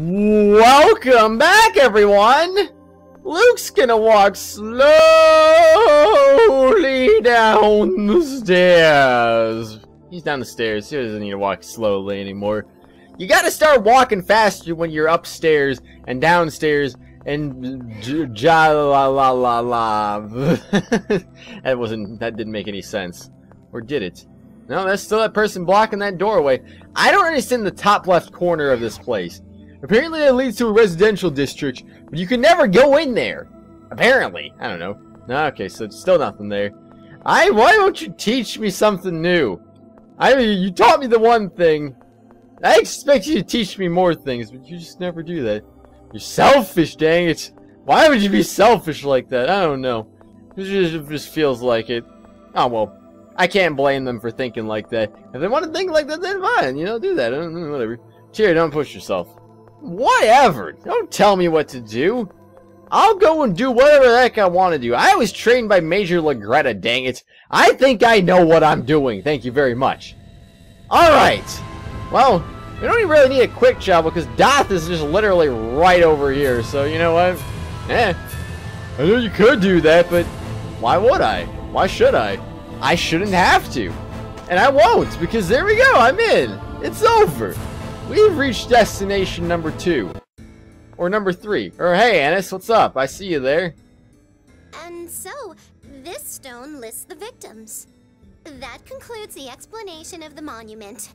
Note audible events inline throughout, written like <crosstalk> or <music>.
Welcome back, everyone! Luke's gonna walk slowly down the stairs. He's down the stairs. He doesn't need to walk slowly anymore. You gotta start walking faster when you're upstairs and downstairs and ja la la la la. that wasn't. That didn't make any sense. Or did it? No, that's still that person blocking that doorway. I don't understand the top left corner of this place. Apparently it leads to a residential district, but you can never go in there. Apparently. I don't know. Ah, okay, so still nothing there. I why don't you teach me something new? I mean, you taught me the one thing. I expect you to teach me more things, but you just never do that. You're selfish, dang it. Why would you be selfish like that? I don't know. It just, it just feels like it. Oh, well. I can't blame them for thinking like that. If they want to think like that, then fine. You know, do that. Whatever. Tear, don't push yourself. Whatever. Don't tell me what to do. I'll go and do whatever the heck I want to do. I was trained by Major Legretta, dang it. I think I know what I'm doing. Thank you very much. Alright. Well, we don't even really need a quick travel because Daath is just literally right over here. So, you know what? Eh. I know you could do that, but why would I? Why should I? I shouldn't have to. And I won't because there we go. I'm in. It's over. We've reached destination number two. Or number three. Or hey, Anise, what's up? I see you there. And so, this stone lists the victims. That concludes the explanation of the monument.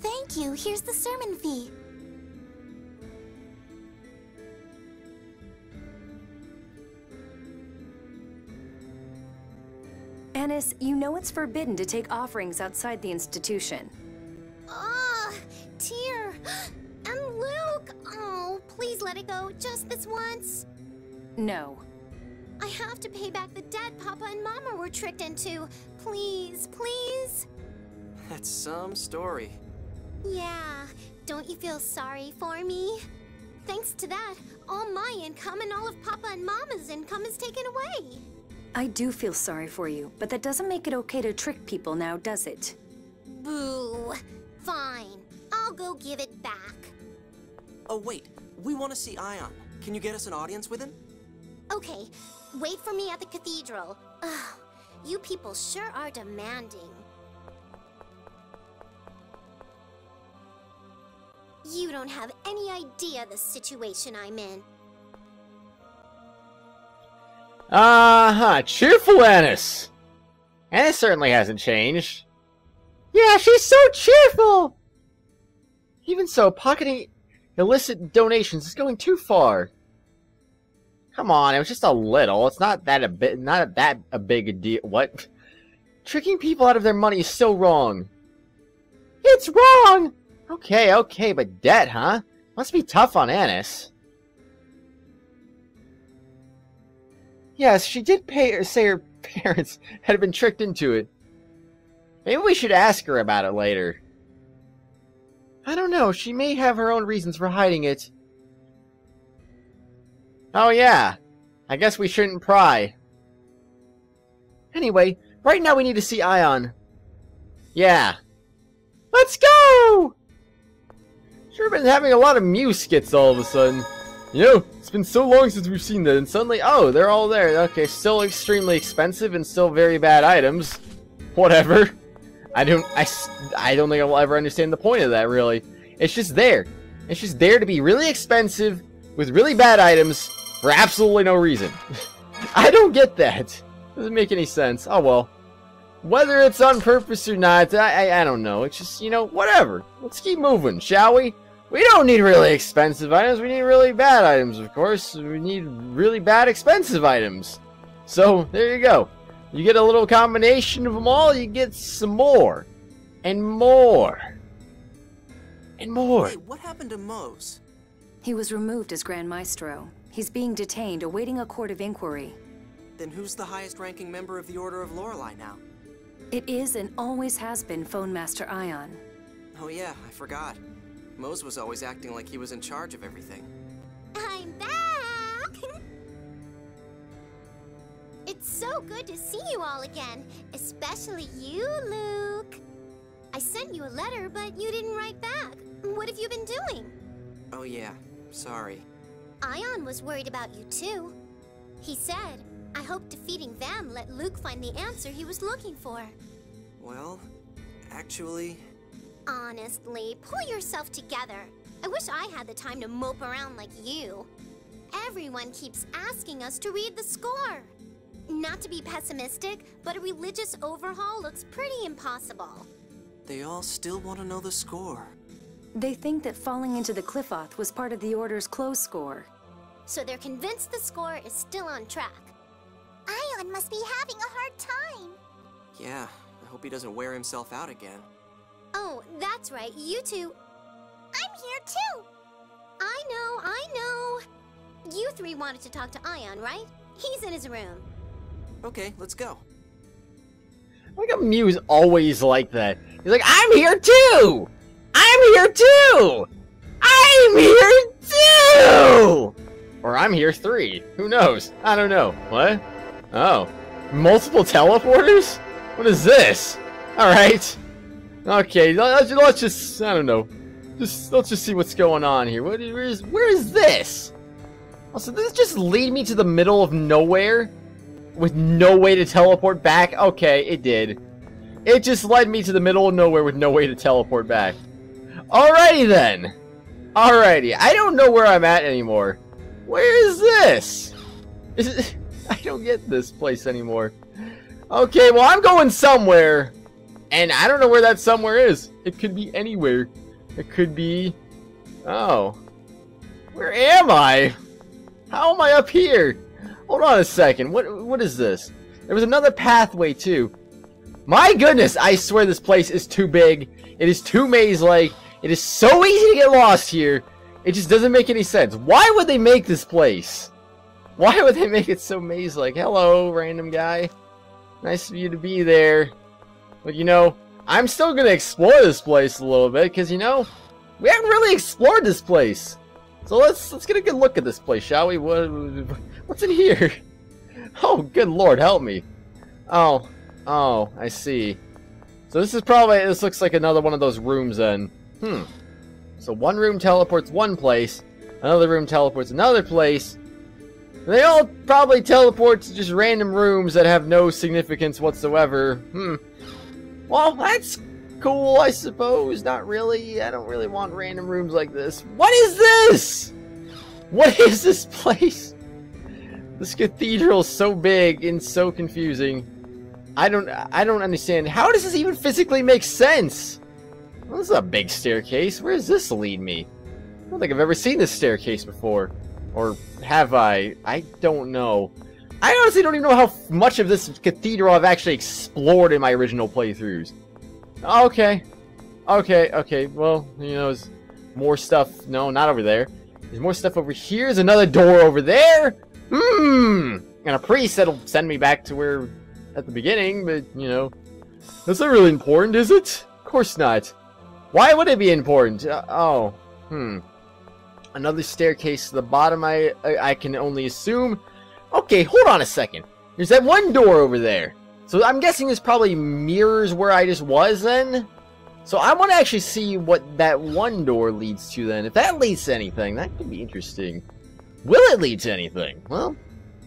Thank you. Here's the sermon fee. Anise, you know it's forbidden to take offerings outside the institution. Ah, oh, Tear. And Luke. Oh, please let it go just this once. No. I have to pay back the debt Papa and Mama were tricked into. Please, please. That's some story. Yeah, don't you feel sorry for me? Thanks to that, all my income and all of Papa and Mama's income is taken away. I do feel sorry for you, but that doesn't make it okay to trick people now, does it? Boo. Fine. I'll go give it back. Oh, wait. We want to see Ion. Can you get us an audience with him? Okay. Wait for me at the cathedral. Ugh, you people sure are demanding. You don't have any idea the situation I'm in. Uh-huh. Cheerful Anise. Anise certainly hasn't changed. Yeah, she's so cheerful! Even so, pocketing illicit donations is going too far. Come on, it was just a little. It's not that a bit, not that a big a deal. What? Tricking people out of their money is so wrong. It's wrong! Okay, okay, but debt, huh? Must be tough on Anise. Yes, she did pay say her <laughs> parents had been tricked into it. Maybe we should ask her about it later. I don't know, she may have her own reasons for hiding it. Oh yeah, I guess we shouldn't pry. Anyway, right now we need to see Ion. Yeah. Let's go! Sure been having a lot of Mew skits all of a sudden. You know, it's been so long since we've seen that, and suddenly, oh, they're all there. Okay, still extremely expensive and still very bad items. Whatever. I don't, I, I don't think I'll ever understand the point of that, really. It's just there. It's just there to be really expensive with really bad items for absolutely no reason. <laughs> I don't get that. Doesn't make any sense. Oh well. Whether it's on purpose or not, I, I, I don't know. It's just, you know, whatever. Let's keep moving, shall we? We don't need really expensive items, we need really bad items, of course. We need really bad expensive items. So, there you go. You get a little combination of them all, you get some more. And more. And more. Hey, what happened to Mohs? He was removed as Grand Maestro. He's being detained, awaiting a court of inquiry. Then who's the highest-ranking member of the Order of Lorelei now? It is and always has been Fon Master Ion. Oh yeah, I forgot. Mohs was always acting like he was in charge of everything. So good to see you all again, especially you, Luke. I sent you a letter, but you didn't write back. What what have you been doing? Oh, yeah. Sorry. Ion was worried about you too. He said, I hope defeating them let Luke find the answer he was looking for. Well, actually, Honestly, pull yourself together. I wish I had the time to mope around like you. Everyone keeps asking us to read the score. Not to be pessimistic, but a religious overhaul looks pretty impossible. they all still want to know the score. They think that falling into the Qliphoth was part of the Order's close score. So they're convinced the score is still on track. Ion must be having a hard time. Yeah, I hope he doesn't wear himself out again. Oh, that's right, you two. I'm here too. I know, I know. You three wanted to talk to Ion, right? He's in his room. Okay, let's go. Like a Mew's always like that. He's like, I'm here too! I'm here too! I'm here too! Or I'm here three. Who knows? I don't know. What? Oh. Multiple teleporters? What is this? Alright. Okay, let's, just, I don't know. Just, let's just see what's going on here. What, where is, where is this? Also, this just lead me to the middle of nowhere? With no way to teleport back? Okay, it did. It just led me to the middle of nowhere with no way to teleport back. Alrighty then. Alrighty, I don't know where I'm at anymore. Where is this? Is <laughs> it, I don't get this place anymore. Okay, well I'm going somewhere. And I don't know where that somewhere is. It could be anywhere. It could be... Oh. Where am I? How am I up here? Hold on a second. What what is this? There was another pathway too. My goodness, I swear this place is too big. It is too maze-like. It is so easy to get lost here. It just doesn't make any sense. Why would they make this place? Why would they make it so maze-like? Hello, random guy. Nice of you to be there. But you know, I'm still gonna explore this place a little bit, because you know, we haven't really explored this place. So let's let's get a good look at this place, shall we? What, what's in here? Oh, good lord, help me. Oh, oh, I see. So this is probably, this looks like another one of those rooms then. Hmm. So one room teleports one place, another room teleports another place. They all probably teleport to just random rooms that have no significance whatsoever. Hmm. Well, that's cool, I suppose. Not really. I don't really want random rooms like this. What is this? What is this place? This cathedral is so big and so confusing. I don't I don't understand. How does this even physically make sense? Well, this is a big staircase. Where does this lead me? I don't think I've ever seen this staircase before. Or have I? I don't know. I honestly don't even know how much of this cathedral I've actually explored in my original playthroughs. Okay. Okay, okay. Well, you know, there's more stuff. No, not over there. There's more stuff over here. There's another door over there. Hmm. And a priest that'll send me back to where at the beginning, but, you know. That's not really important, is it? Of course not. Why would it be important? Uh, oh. Hmm. Another staircase to the bottom, I, I, I can only assume. Okay, hold on a second. There's that one door over there. So I'm guessing this probably mirrors where I just was then? So I want to actually see what that one door leads to then. If that leads to anything, that could be interesting. Will it lead to anything? Well,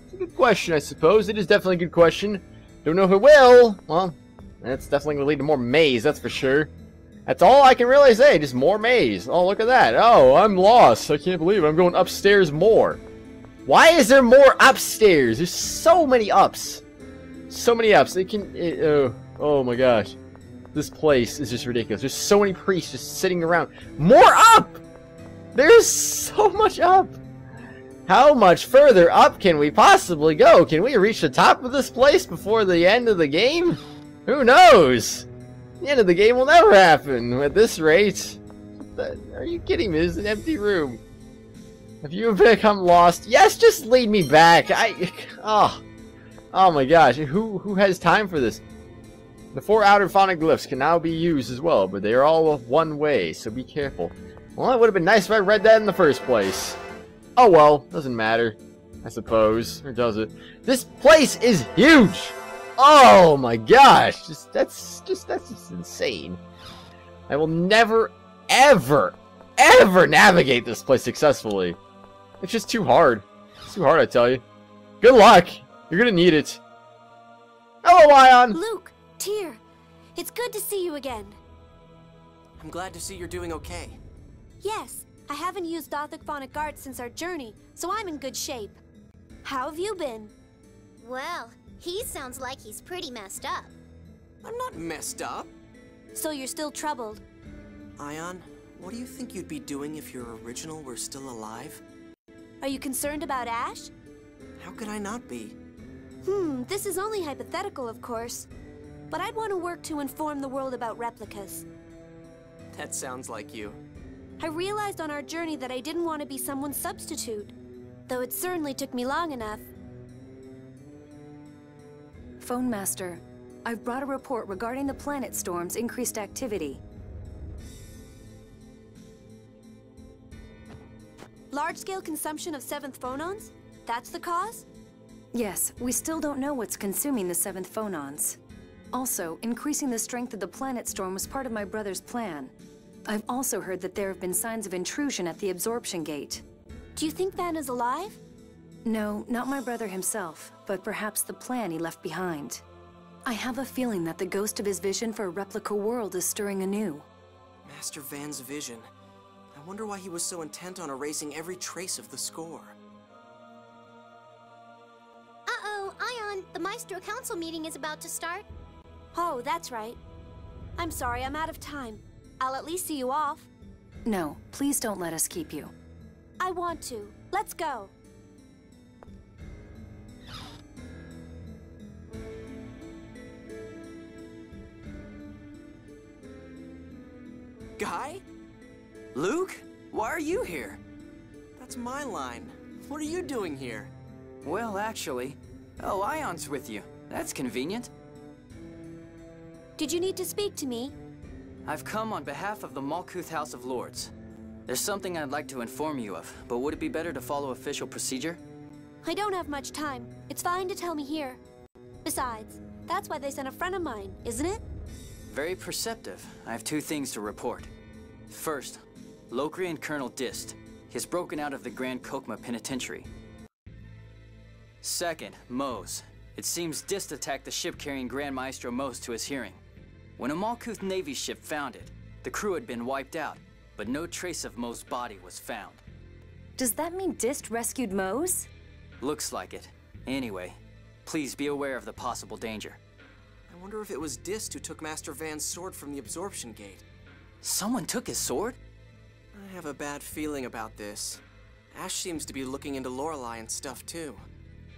it's a good question, I suppose. It is definitely a good question. Don't know if it will. Well, that's definitely going to lead to more maze, that's for sure. That's all I can really say, just more maze. Oh, look at that. Oh, I'm lost. I can't believe it. I'm going upstairs more. Why is there more upstairs? There's so many ups. So many ups. It can... It, oh, oh my gosh. This place is just ridiculous. There's so many priests just sitting around. More up! There's so much up. How much further up can we possibly go? Can we reach the top of this place before the end of the game? Who knows? The end of the game will never happen at this rate. Are you kidding me? This is an empty room. Have you become lost? Yes, just lead me back. I... <laughs> Oh. Oh my gosh. Who who has time for this? The four outer fonic glyphs can now be used as well, but they are all one way, so be careful. Well, it would have been nice if I read that in the first place. Oh well, doesn't matter. I suppose. Or does it? This place is huge! Oh my gosh! Just that's just that's just insane. I will never, ever, ever navigate this place successfully. It's just too hard. It's too hard, I tell you. Good luck. You're gonna need it. Hello, Ion. Luke, Tear, it's good to see you again. I'm glad to see you're doing okay. Yes, I haven't used Daathic Fonic Artes since our journey, so I'm in good shape. How have you been? Well, he sounds like he's pretty messed up. I'm not messed up. So you're still troubled? Ion, what do you think you'd be doing if your original were still alive? Are you concerned about Asch? How could I not be? Hmm, this is only hypothetical, of course. But I'd want to work to inform the world about replicas. That sounds like you. I realized on our journey that I didn't want to be someone's substitute. Though it certainly took me long enough. Fon Master, I've brought a report regarding the planet storm's increased activity. Large-scale consumption of seventh fonons? That's the cause? Yes, we still don't know what's consuming the seventh fonons. Also, increasing the strength of the planet storm was part of my brother's plan. I've also heard that there have been signs of intrusion at the absorption gate. Do you think Van is alive? No, not my brother himself, but perhaps the plan he left behind. I have a feeling that the ghost of his vision for a replica world is stirring anew. Master Van's vision. I wonder why he was so intent on erasing every trace of the score. Uh-oh, Ion, the Maestro Council meeting is about to start. Oh, that's right. I'm sorry, I'm out of time. I'll at least see you off. No, please don't let us keep you. I want to. Let's go. Guy? Luke? Why are you here? That's my line. What are you doing here? Well, actually... Oh, Ion's with you. That's convenient. Did you need to speak to me? I've come on behalf of the Malkuth House of Lords. There's something I'd like to inform you of, but would it be better to follow official procedure? I don't have much time. It's fine to tell me here. Besides, that's why they sent a friend of mine, isn't it? Very perceptive. I have two things to report. First, Lokri and Colonel Dist. He has broken out of the Grand Chokmah Penitentiary. Second, Mohs. It seems Dist attacked the ship carrying Grand Maestro Mohs to his hearing. When a Malkuth Navy ship found it, the crew had been wiped out, but no trace of Mohs's body was found. Does that mean Dist rescued Mohs? Looks like it. Anyway, please be aware of the possible danger. I wonder if it was Dist who took Master Van's sword from the absorption gate. Someone took his sword? I have a bad feeling about this. Asch seems to be looking into Lorelei and stuff too.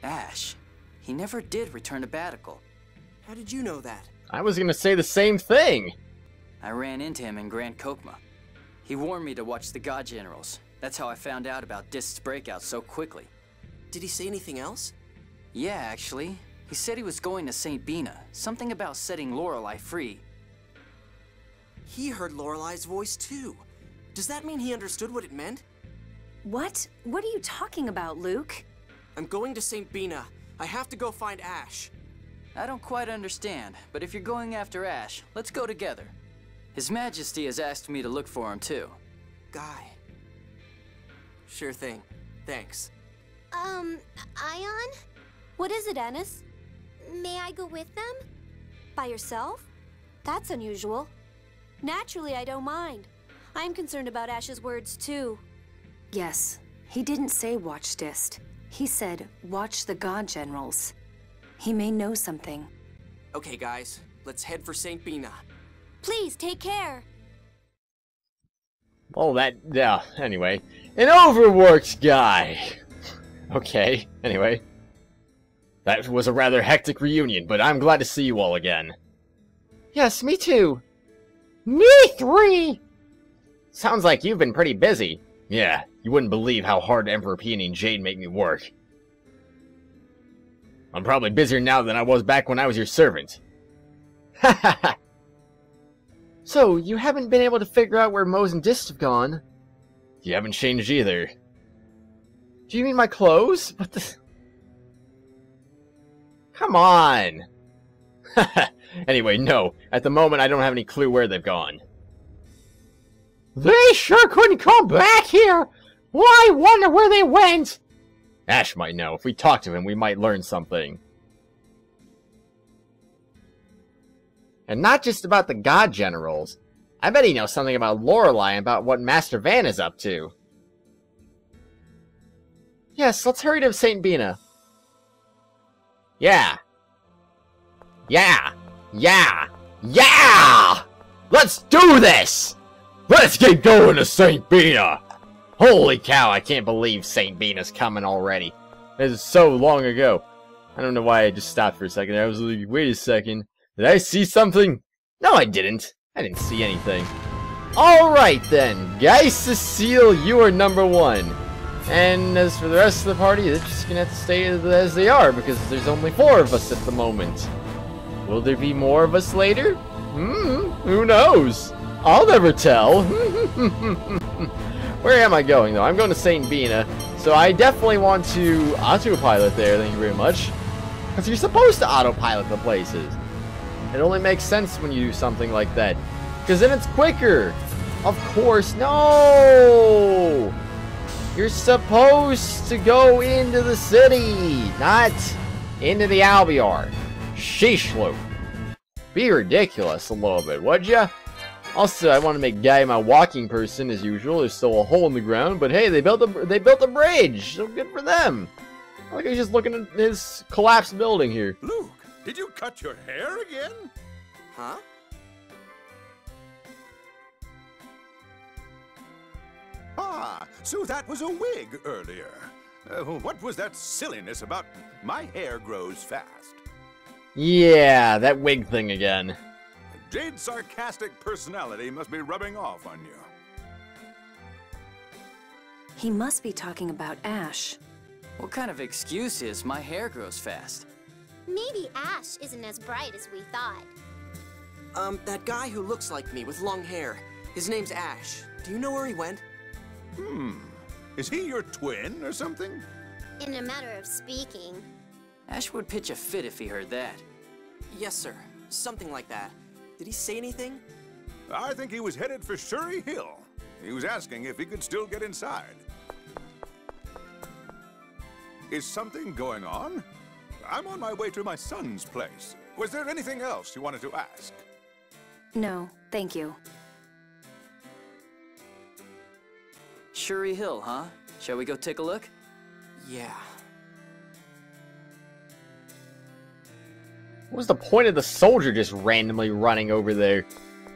Asch. He never did return to Baticul. How did you know that? I was gonna say the same thing. I ran into him in Grand Chokmah. He warned me to watch the God Generals. That's how I found out about Dist's breakout so quickly. Did he say anything else? Yeah, actually. He said he was going to St. Binah. Something about setting Lorelei free. He heard Lorelei's voice too. Does that mean he understood what it meant? What? What are you talking about, Luke? I'm going to St. Binah. I have to go find Asch. I don't quite understand, but if you're going after Asch, let's go together. His Majesty has asked me to look for him too. Guy. Sure thing. Thanks. Um, Ion? What is it, Anise? May I go with them? By yourself? That's unusual. Naturally, I don't mind. I'm concerned about Asch's words, too. Yes, he didn't say watch Dist. He said watch the God Generals. He may know something. Okay, guys. Let's head for St. Binah. Please, take care. Oh, that, yeah, anyway. An overworked guy. Okay, anyway. That was a rather hectic reunion, but I'm glad to see you all again. Yes, me too. Me three! Sounds like you've been pretty busy. Yeah, you wouldn't believe how hard Emperor Peony and Jade make me work. I'm probably busier now than I was back when I was your servant. Ha ha ha! So, you haven't been able to figure out where Mohs and Dist have gone? You haven't changed either. Do you mean my clothes? What the... Come on! <laughs> anyway, no. At the moment, I don't have any clue where they've gone. They sure couldn't come back here! Why wonder where they went? Asch might know. If we talk to him, we might learn something. And not just about the God Generals. I bet he knows something about Lorelei and about what Master Van is up to. Yes, let's hurry to St. Binah. Yeah. Yeah. Yeah. Yeah! Let's do this! Let's get going to St. Binah! Holy cow, I can't believe St. Binah's coming already. This is so long ago. I don't know why I just stopped for a second. I was like, wait a second. Did I see something? No, I didn't. I didn't see anything. Alright then, Guy Cecil, you are number one. And as for the rest of the party, they're just gonna have to stay as they are because there's only four of us at the moment. Will there be more of us later? Hmm, who knows? I'll never tell. <laughs> Where am I going though? I'm going to St. Binah, so I definitely want to autopilot there, thank you very much. Because you're supposed to autopilot the places. It only makes sense when you do something like that. Because then it's quicker. Of course, no! You're supposed to go into the city, not into the Albiore. Sheesh, Luke. Be ridiculous a little bit, would ya? Also, I want to make Guy my walking person as usual. There's still a hole in the ground, but hey, they built a they built a bridge, so good for them. Like he's just looking at his collapsed building here. Luke, did you cut your hair again? Huh? Ah, so that was a wig earlier. Uh, what was that silliness about my hair grows fast? Yeah, that wig thing again. Jade's sarcastic personality must be rubbing off on you. He must be talking about Asch. What kind of excuse is my hair grows fast? Maybe Asch isn't as bright as we thought. Um, that guy who looks like me with long hair. His name's Asch. Do you know where he went? Hmm. Is he your twin or something? In a matter of speaking. Asch would pitch a fit if he heard that. Yes, sir. Something like that. Did he say anything? I think he was headed for Shurrey Hill. He was asking if he could still get inside. Is something going on? I'm on my way to my son's place. Was there anything else you wanted to ask? No, thank you. Shurrey Hill, huh? Shall we go take a look? Yeah. What was the point of the soldier just randomly running over there?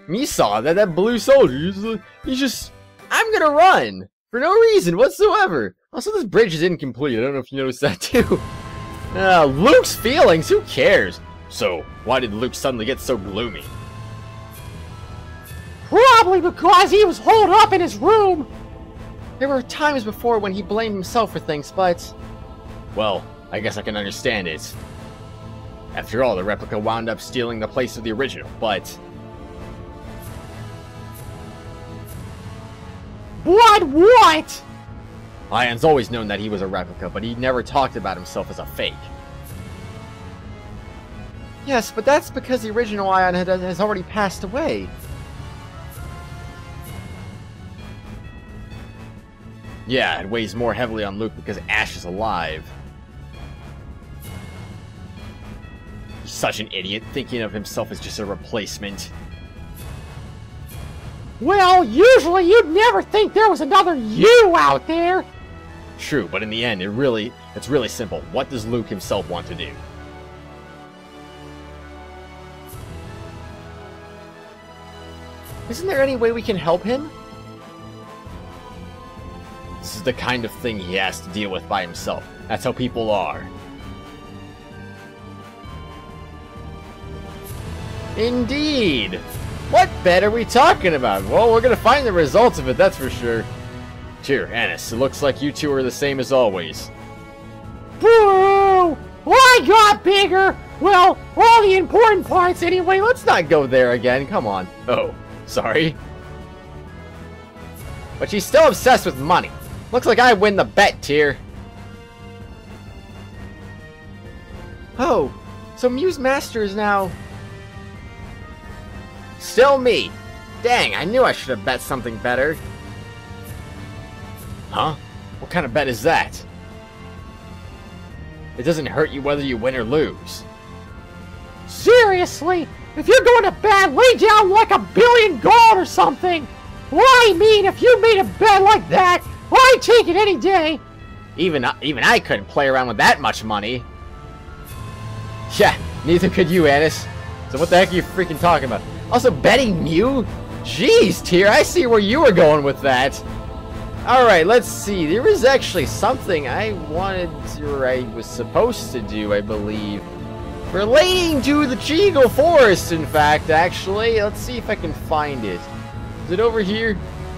You saw that, that blue soldier, he's, he's just, I'm gonna run! For no reason whatsoever! Also, this bridge is incomplete, I don't know if you noticed that too. <laughs> Uh, Luke's feelings, who cares? So, why did Luke suddenly get so gloomy? Probably because he was holed up in his room! There were times before when he blamed himself for things, but... Well, I guess I can understand it. After all, the replica wound up stealing the place of the original, but... What? What? Ion's always known that he was a replica, but he never talked about himself as a fake. Yes, but that's because the original Ion had, has already passed away. Yeah, it weighs more heavily on Luke because Asch is alive. Such an idiot, thinking of himself as just a replacement. Well, usually you'd never think there was another you out there! True, but in the end, it really, it's really simple. What does Luke himself want to do? Isn't there any way we can help him? This is the kind of thing he has to deal with by himself. That's how people are. Indeed! What bet are we talking about? Well, we're gonna find the results of it, that's for sure. Tear, Anise, it looks like you two are the same as always. Boo! I got bigger! Well, all the important parts anyway, let's not go there again, come on. Oh, sorry. But she's still obsessed with money. Looks like I win the bet, Tear. Oh, so Muse Master is now... Still me. Dang, I knew I should have bet something better. Huh? What kind of bet is that? It doesn't hurt you whether you win or lose. Seriously? If you're going to bet, lay down like a billion gold or something! Well, I mean, if you made a bet like that, I'd take it any day! Even, uh, even I couldn't play around with that much money. Yeah, neither could you, Anise. So what the heck are you freaking talking about? Also, betting you? Jeez, Tear, I see where you were going with that. Alright, let's see. There was actually something I wanted to, or I was supposed to do, I believe. Relating to the Cheagle Forest, in fact, actually. Let's see if I can find it. Is it over here?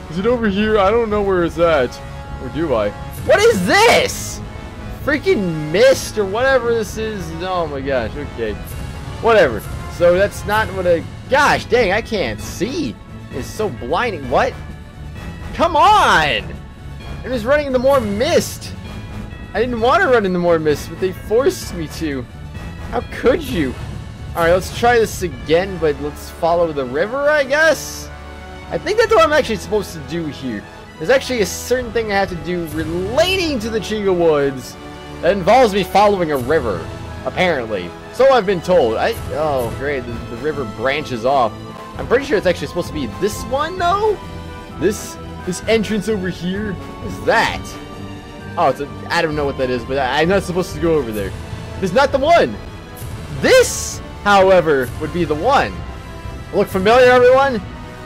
Is it over here? I don't know where it's at. Or do I? What is this? Freaking mist or whatever this is. Oh my gosh, okay. Whatever. So that's not what I... Gosh, dang, I can't see. It's so blinding. What? Come on! I'm just running into more mist. I didn't want to run into more mist, but they forced me to. How could you? Alright, let's try this again, but let's follow the river, I guess? I think that's what I'm actually supposed to do here. There's actually a certain thing I have to do relating to the Cheagle Woods that involves me following a river, apparently. So I've been told. I Oh, great, the, the river branches off. I'm pretty sure it's actually supposed to be this one, though? This this entrance over here is that. Oh, it's a, I don't know what that is, but I, I'm not supposed to go over there. It's not the one. This, however, would be the one. Look familiar, everyone?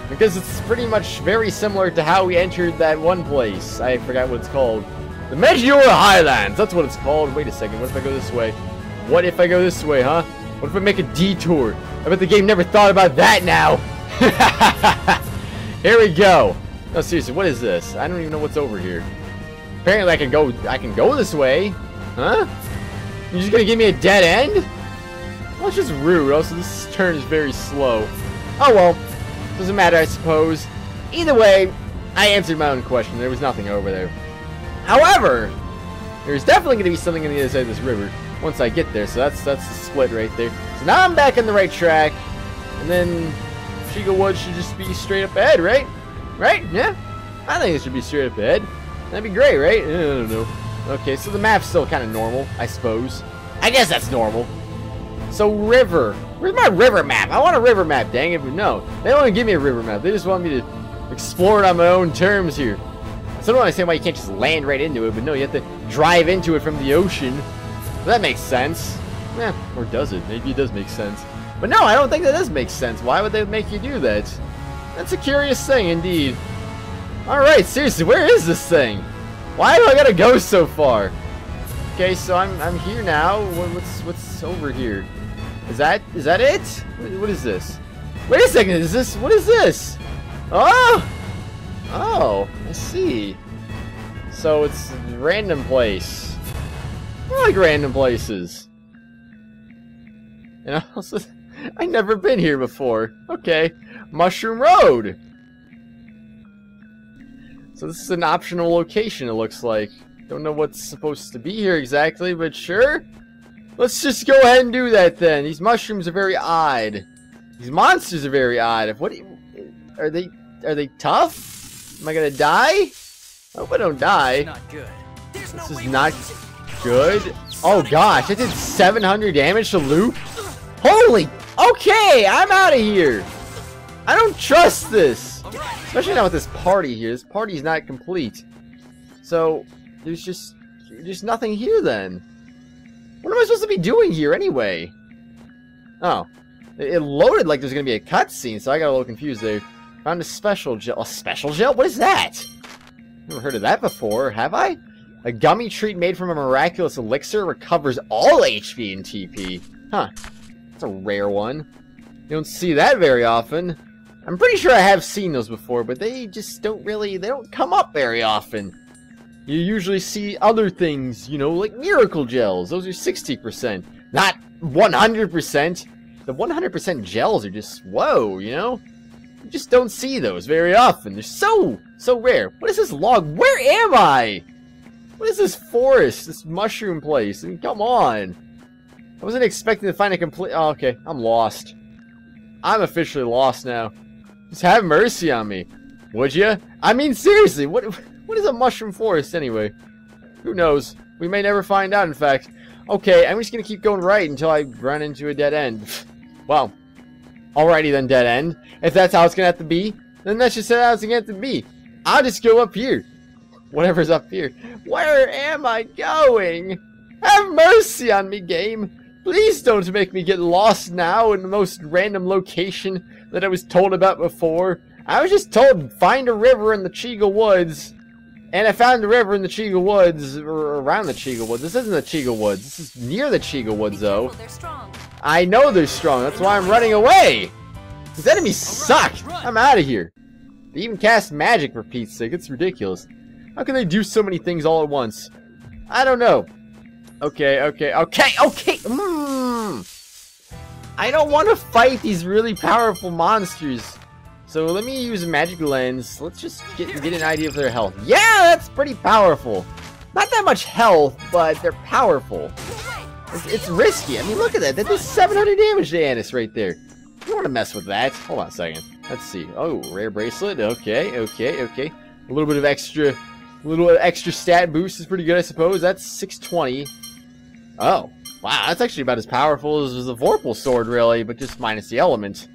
Because it's pretty much very similar to how we entered that one place. I forgot what it's called. The Meggiora Highlands, that's what it's called. Wait a second, what if I go this way? What if I go this way, huh? What if I make a detour? I bet the game never thought about that now. <laughs> here we go. No, seriously, what is this? I don't even know what's over here. Apparently I can go, I can go this way. Huh? You're just gonna give me a dead end? Well, it's just rude. Also, this turn is very slow. Oh well. Doesn't matter, I suppose. Either way, I answered my own question. There was nothing over there. However, there's definitely going to be something on the other side of this river once I get there. So that's that's the split right there. So now I'm back on the right track. And then Cheagle Woods should just be straight up ahead, right? Right? Yeah? I think it should be straight up ahead. That'd be great, right? I don't know. Okay, so the map's still kind of normal, I suppose. I guess that's normal. So river. Where's my river map? I want a river map, dang it, no. They don't want to give me a river map. They just want me to explore it on my own terms here. So I don't understand why you can't just land right into it, but no, you have to drive into it from the ocean. That makes sense. Eh, or does it? Maybe it does make sense. But no, I don't think that does make sense. Why would they make you do that? That's a curious thing indeed. Alright, seriously, where is this thing? Why do I gotta go so far? Okay, so I'm I'm here now. What's what's over here? Is that is that it? What, what is this? Wait a second. Is this what is this? Oh, oh, I see. So it's a random place. I like random places. And I also, <laughs> I never been here before. Okay, Mushroom Road. So this is an optional location. It looks like. Don't know what's supposed to be here exactly, but sure. Let's just go ahead and do that then. These mushrooms are very odd. These monsters are very odd. What are they? Are they tough? Am I gonna die? I hope I don't die. Not good. There's no This way is not. Good. Oh gosh, I did 700 damage to Luke. Holy. Okay, I'm out of here. I don't trust this. Especially not with this party here. This party's not complete. So, there's just there's nothing here then. What am I supposed to be doing here anyway? Oh. It loaded like there's gonna be a cutscene, so I got a little confused there. Found a special gel. A special gel? What is that? Never heard of that before, have I? A gummy treat made from a miraculous elixir recovers all HP and TP. Huh. That's a rare one. You don't see that very often. I'm pretty sure I have seen those before, but they just don't really, they don't come up very often. You usually see other things, you know, like miracle gels. Those are 60%, not 100%. The 100% gels are just, whoa, you know? You just don't see those very often. They're so, so rare. What is this log? Where am I? What is this forest? This mushroom place? I mean, come on. I wasn't expecting to find a complete... Oh, okay. I'm lost. I'm officially lost now. Just have mercy on me. Would you? I mean, seriously, what what is a mushroom forest anyway? Who knows? We may never find out, in fact. Okay, I'm just gonna keep going right until I run into a dead end. <sighs> well, alrighty then, dead end. If that's how it's gonna have to be, then that's just how it's gonna have to be. I'll just go up here. Whatever's up here. Where am I going? Have mercy on me, game. Please don't make me get lost now in the most random location that I was told about before. I was just told find a river in the Cheagle Woods. And I found the river in the Cheagle Woods, or around the Cheagle Woods. This isn't the Cheagle Woods. This is near the Cheagle Woods, though. They're strong. I know they're strong. That's why I'm running away. These enemies suck. I'm out of here. They even cast magic for Pete's sake. It's ridiculous. How can they do so many things all at once? I don't know. Okay, okay, okay, okay. Mm. I don't want to fight these really powerful monsters. So let me use a magic lens. Let's just get, get an idea of their health. Yeah, that's pretty powerful. Not that much health, but they're powerful. It's, it's risky. I mean, look at that. That does 700 damage to Anise right there. You don't want to mess with that. Hold on a second. Let's see. Oh, rare bracelet. Okay, okay, okay. A little bit of extra, a little extra stat boost is pretty good, I suppose. That's 620. Oh, wow. That's actually about as powerful as the Vorpal sword, really, but just minus the element.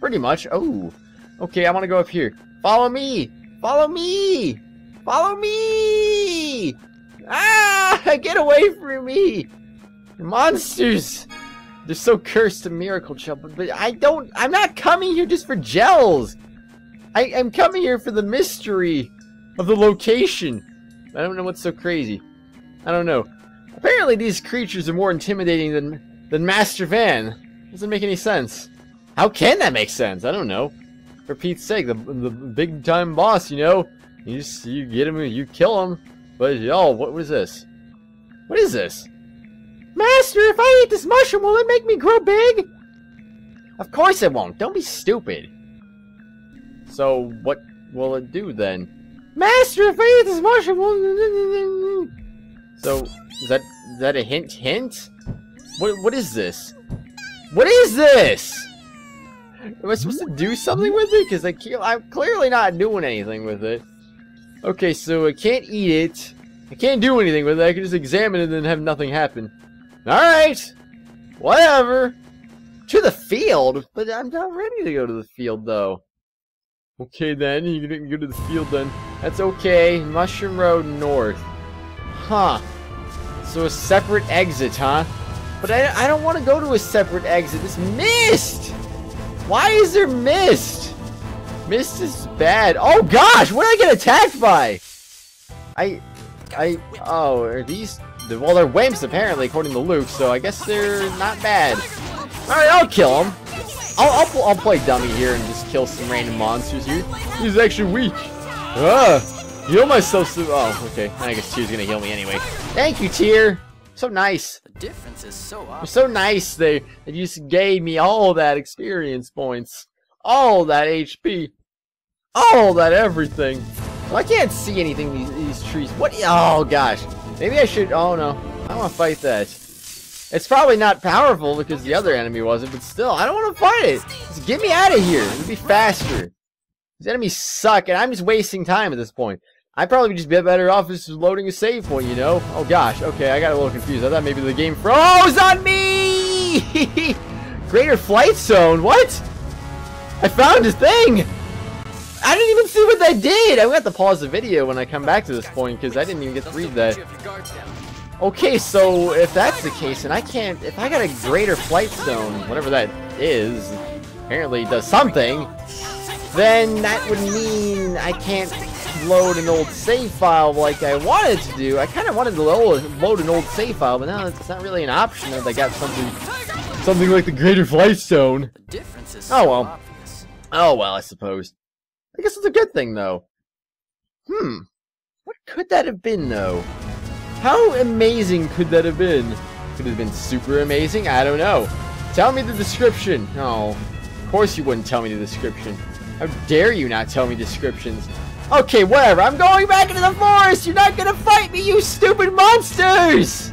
Pretty much. Oh, Okay, I want to go up here. Follow me! Follow me! Follow me! Ah! <laughs> Get away from me! Monsters! They're so cursed to Miracle Gel, but, but I don't- I'm not coming here just for gels! I am coming here for the mystery of the location. I don't know what's so crazy. I don't know. Apparently these creatures are more intimidating than, than Master Van. Doesn't make any sense. How can that make sense? I don't know for Pete's sake, the, the big time boss, you know, you just, you get him, you kill him, but yo, what was this? What is this? Master, if I eat this mushroom, will it make me grow big? Of course it won't. Don't be stupid. So what will it do then? Master, if I eat this mushroom. So is that is that a hint? Hint? What what is this? What is this? Am I supposed to do something with it? Because I can't, I'm clearly not doing anything with it. Okay, so I can't eat it. I can't do anything with it. I can just examine it and have nothing happen. Alright! Whatever! To the field? But I'm not ready to go to the field, though. Okay, then. You didn't go to the field, then. That's okay. Mushroom Road North. Huh. So a separate exit, huh? But I, I don't want to go to a separate exit. This mist! Why is there mist? Mist is bad. Oh gosh, what did I get attacked by? I, I, oh, are these, well they're wimps apparently according to Luke, so I guess they're not bad. Alright, I'll kill them. I'll, I'll, I'll play dummy here and just kill some random monsters here. He's actually weak. Ah, heal myself so, oh, okay. I guess Tear's gonna heal me anyway. Thank you, Tier. So nice. The difference is so You're so nice they that you just gave me all that experience points. All that HP. All that everything. Well, I can't see anything these these trees. What oh gosh. Maybe I should oh no. I don't wanna fight that. It's probably not powerful because the other enemy wasn't, but still, I don't want to fight it. Just get me out of here. It'll be faster. These enemies suck, and I'm just wasting time at this point. I'd probably just be better off just loading a save point, you know? Oh gosh, okay, I got a little confused. I thought maybe the game froze oh, on me! <laughs> Greater Flightstone, what? I found a thing! I didn't even see what that did! I'm gonna have to pause the video when I come back to this point, because I didn't even get to read that. Okay, so if that's the case, and I can't, if I got a Greater Flightstone, whatever that is, apparently does something, then that would mean I can't load an old save file like I wanted to do. I kind of wanted to load, an old save file, but now it's not really an option if I got something something like the Greater Flight is Oh, well. Oh well, I suppose. I guess it's a good thing though. Hmm. What could that have been though? How amazing could that have been? Could have been super amazing? I don't know. Tell me the description. Oh, of course you wouldn't tell me the description. How dare you not tell me descriptions? Okay, whatever. I'm going back into the forest. You're not gonna fight me, you stupid monsters!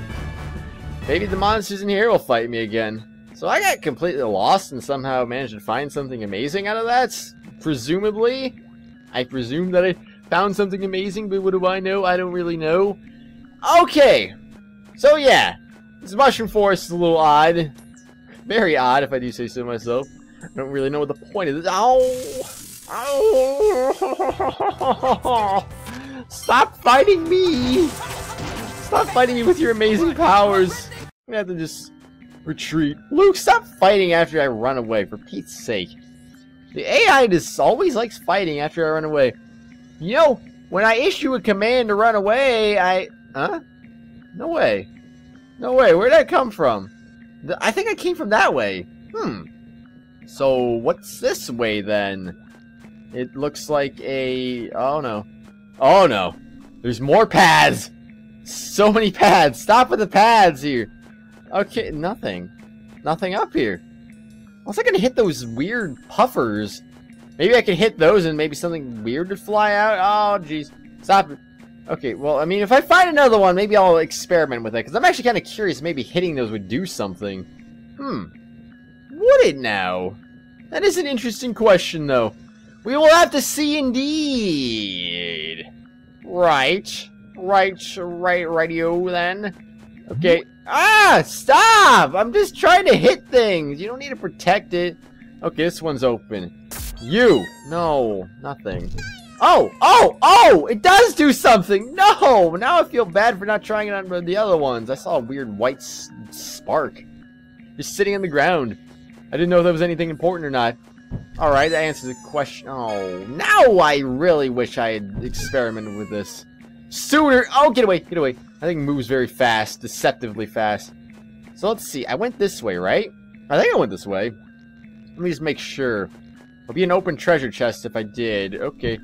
Maybe the monsters in here will fight me again. So I got completely lost and somehow managed to find something amazing out of that? presumably. I presume that I found something amazing, but what do I know? I don't really know. Okay. So yeah, this mushroom forest is a little odd. Very odd, if I do say so myself. I don't really know what the point of this. Ow! Ow! <laughs> Stop fighting me! Stop fighting me with your amazing powers. I'm gonna have to just retreat. Luke, stop fighting after I run away, for Pete's sake. The AI just always likes fighting after I run away. You know, when I issue a command to run away, I... Huh? No way. No way, where'd that come from? I think I came from that way. Hmm. So, what's this way, then? It looks like a... Oh, no. Oh, no. There's more paths! So many paths! Stop with the paths here! Okay, nothing. Nothing up here. Was I gonna hit those weird puffers? Maybe I can hit those and maybe something weird would fly out? Oh, jeez. Stop it. Okay, well, I mean, if I find another one, maybe I'll experiment with it, because I'm actually kind of curious maybe hitting those would do something. Hmm. Would it now? That is an interesting question, though. We will have to see indeed. Right. Right, right, radio, then. Okay. Ah! Stop! I'm just trying to hit things. You don't need to protect it. Okay, this one's open. You! No, nothing. Oh! Oh! Oh! It does do something! No! Now I feel bad for not trying it on the other ones. I saw a weird white spark. Just sitting on the ground. I didn't know if that was anything important or not. Alright, that answers the question. Oh, now I really wish I had experimented with this. Sooner! Oh, get away! Get away! I think it moves very fast. Deceptively fast. So let's see. I went this way, right? I think I went this way. Let me just make sure. It'll be an open treasure chest if I did. Okay.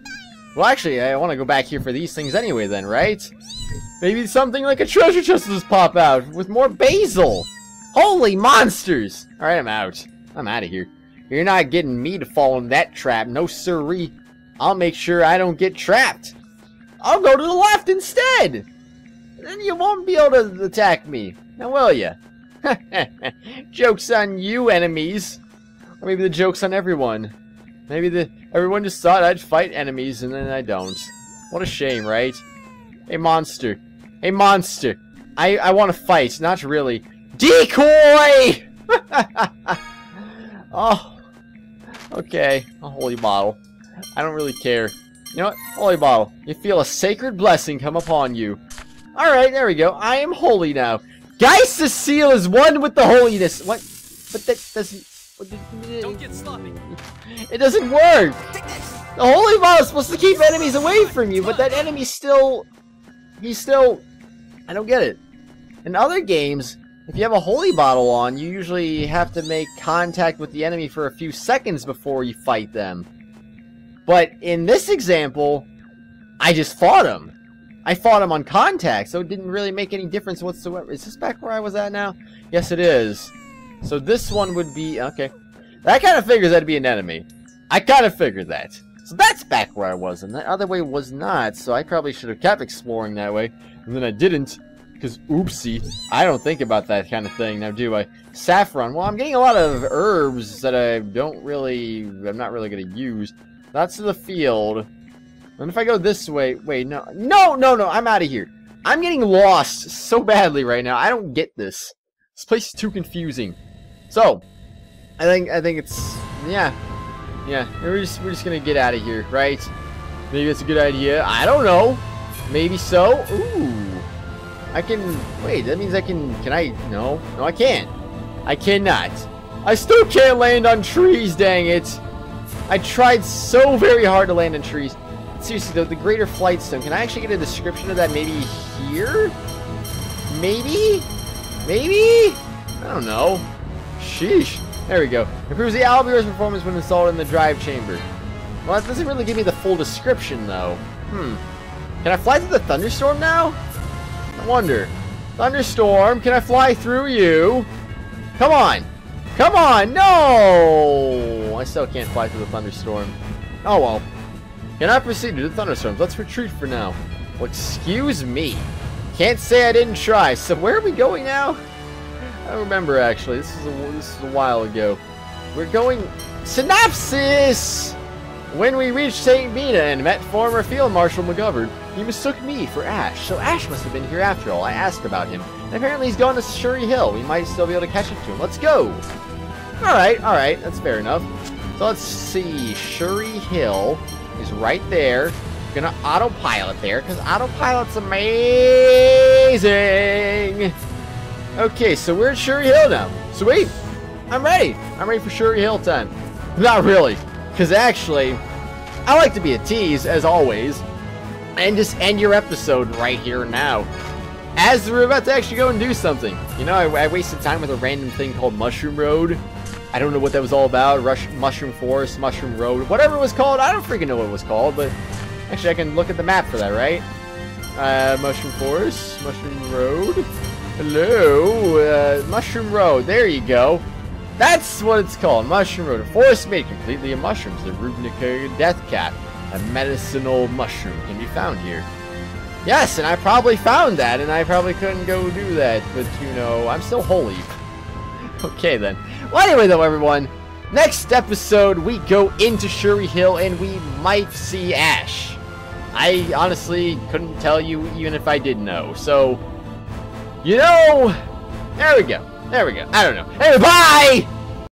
Well, actually, I want to go back here for these things anyway then, right? Maybe something like a treasure chest will just pop out with more basil. Holy monsters! Alright, I'm out. I'm out of here. You're not getting me to fall in that trap. No siree. I'll make sure I don't get trapped. I'll go to the left instead. Then you won't be able to attack me. Now will you? <laughs> Joke's on you, enemies. Or maybe the joke's on everyone. Maybe the everyone just thought I'd fight enemies and then I don't. What a shame, right? Hey, monster. Hey, monster. I, I want to fight. Not really. Decoy! <laughs> oh. Okay. A holy bottle. I don't really care. You know what? Holy bottle. You feel a sacred blessing come upon you. Alright, there we go. I am holy now. Guy Cecil is one with the holiness. What? But that doesn't... Don't get sloppy. It doesn't work! The Holy Bottle is supposed to keep enemies away from you, but that enemy still... He's still... I don't get it. In other games, if you have a Holy Bottle on, you usually have to make contact with the enemy for a few seconds before you fight them. But in this example, I just fought him. I fought him on contact, so it didn't really make any difference whatsoever. Is this back where I was at now? Yes, it is. So this one would be... Okay. That kind of figures that'd be an enemy. I kind of figured that. So that's back where I was, and that other way was not, so I probably should have kept exploring that way. And then I didn't, because oopsie. I don't think about that kind of thing now, do I? Saffron. Well, I'm getting a lot of herbs that I don't really... I'm not really going to use. That's the field. And if I go this way... Wait, no. No, no, no. I'm out of here. I'm getting lost so badly right now. I don't get this. This place is too confusing. So, I think I think it's yeah, yeah. We're just we're just gonna get out of here, right? Maybe it's a good idea. I don't know. Maybe so. Ooh, I can wait. That means I can. Can I? No, no, I can't. I cannot. I still can't land on trees. Dang it! I tried so very hard to land on trees. Seriously though, the Greater Flightstone. Can I actually get a description of that? Maybe here? Maybe? Maybe? I don't know. Sheesh. There we go. Improves the Albiore's performance when installed in the drive chamber. Well, that doesn't really give me the full description, though. Hmm. Can I fly through the thunderstorm now? I wonder. Thunderstorm, can I fly through you? Come on. Come on. No! I still can't fly through the thunderstorm. Oh, well. Can I proceed to the thunderstorms? Let's retreat for now. Well, excuse me. Can't say I didn't try. So where are we going now? I remember actually. This is a, this is a while ago. We're going synopsis. When we reached St. Binah and met former Field Marshal McGovern, he mistook me for Asch, so Asch must have been here after all. I asked about him, and apparently he's gone to Shurrey Hill. We might still be able to catch up to him. Let's go! Alright, alright, that's fair enough. So let's see, Shurrey Hill is right there. Gonna autopilot there, because autopilot's amazing! Okay, so we're at Shurrey Hill now. Sweet! I'm ready! I'm ready for Shurrey Hill time. Not really, because actually, I like to be a tease, as always, and just end your episode right here now. As we're about to actually go and do something. You know, I, I wasted time with a random thing called Mushroom Road. I don't know what that was all about. Rush, Mushroom Forest, Mushroom Road, whatever it was called. I don't freaking know what it was called, but actually I can look at the map for that, right? Uh, Mushroom Forest, Mushroom Road. Hello, uh, Mushroom Road. There you go. That's what it's called, Mushroom Road. A forest made completely of mushrooms. The Rubnica death cap, a medicinal mushroom, can be found here. Yes, and I probably found that, and I probably couldn't go do that, but you know, I'm still holy. <laughs> okay then. Well, anyway though, everyone, next episode we go into Shurrey Hill and we might see Asch. I honestly couldn't tell you even if I did know, so, you know, there we go. There we go. I don't know. Anyway, bye!